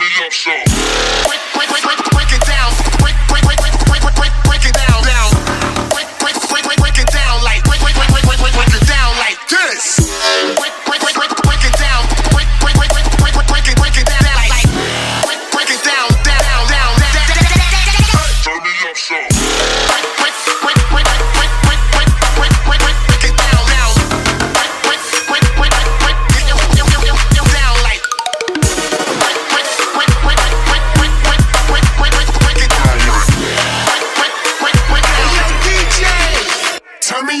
break, break, break, break, break it down, break, break, break, break, break, break, break down.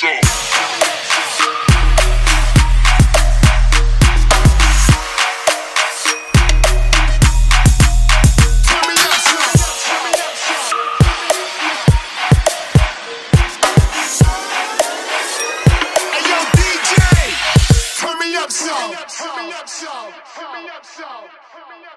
Turn me up, so. Turn me up, so. Turn me up, so. Turn me up.